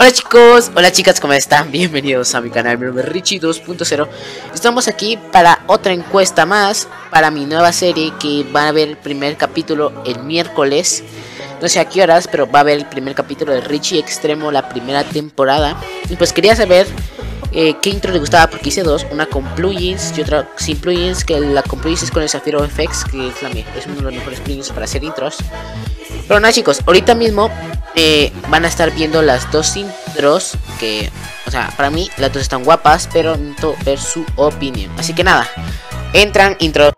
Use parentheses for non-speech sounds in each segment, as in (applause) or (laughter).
Hola chicos, hola chicas, ¿cómo están? Bienvenidos a mi canal, mi nombre es Richie 2.0 Estamos aquí para otra encuesta más Para mi nueva serie que va a ver el primer capítulo el miércoles. No sé a qué horas, pero va a ver el primer capítulo de Richie Extremo, la primera temporada. Y pues quería saber eh, qué intro le gustaba porque hice dos Una con plugins y otra sin plugins Que la con plugins es con el Zafiro FX Que es, la, es uno de los mejores plugins para hacer intros. Pero nada chicos, ahorita mismo van a estar viendo las dos intros que, o sea, para mí las dos están guapas, pero necesito ver su opinión. Así que nada, entran intro.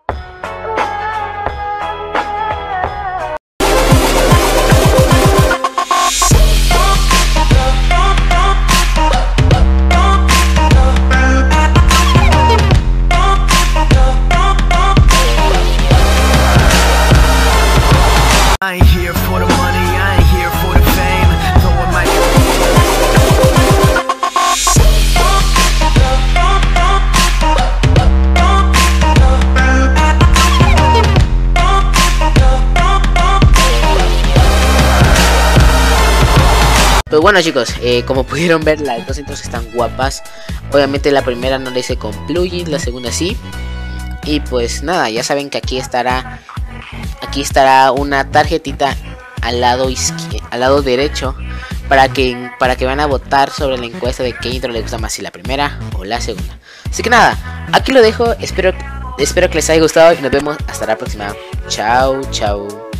Pues bueno chicos, eh, como (laughs) pudieron ver las dos intros están guapas Obviamente la primera no la hice con plugins, la segunda sí Y pues nada, ya saben que aquí estará Aquí estará una tarjetita al lado al lado derecho para que para que van a votar sobre la encuesta de qué intro les gusta más si la primera o la segunda. Así que nada, aquí lo dejo, espero espero que les haya gustado y nos vemos hasta la próxima. Chao, chao.